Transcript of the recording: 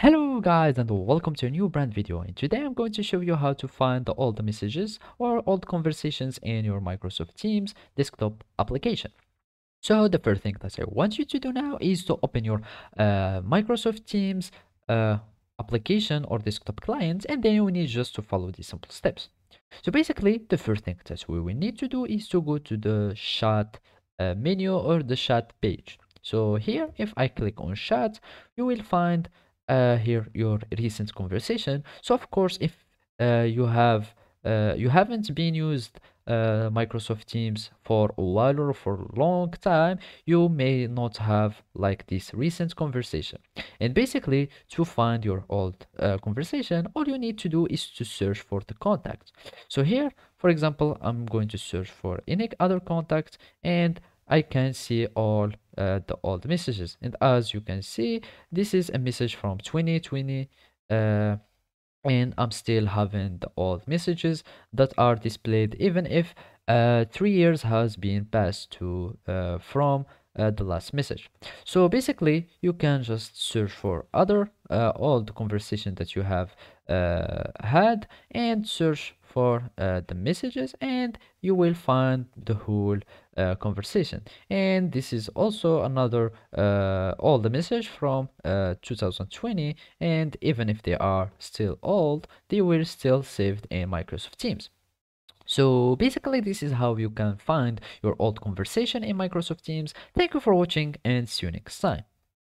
Hello guys and welcome to a new brand video and today I'm going to show you how to find the messages or old conversations in your Microsoft Teams desktop application. So the first thing that I want you to do now is to open your uh, Microsoft Teams uh, application or desktop client and then you need just to follow these simple steps. So basically the first thing that we will need to do is to go to the chat uh, menu or the chat page. So here if I click on chat you will find uh, here your recent conversation so of course if uh, you have uh, you haven't been used uh, Microsoft Teams for a while or for a long time, you may not have like this recent conversation. And basically, to find your old uh, conversation, all you need to do is to search for the contact. So here, for example, I'm going to search for any other contact and I can see all uh, the old messages. And as you can see this is a message from 2020 uh, and I'm still having the old messages that are displayed even if uh, three years has been passed to uh, from uh, the last message. So basically you can just search for other uh, old conversation that you have had and search for uh, the messages and you will find the whole uh, conversation and this is also another uh, all the message from uh, 2020 and even if they are still old they will still saved in Microsoft Teams so basically this is how you can find your old conversation in Microsoft Teams. Thank you for watching and see you next time.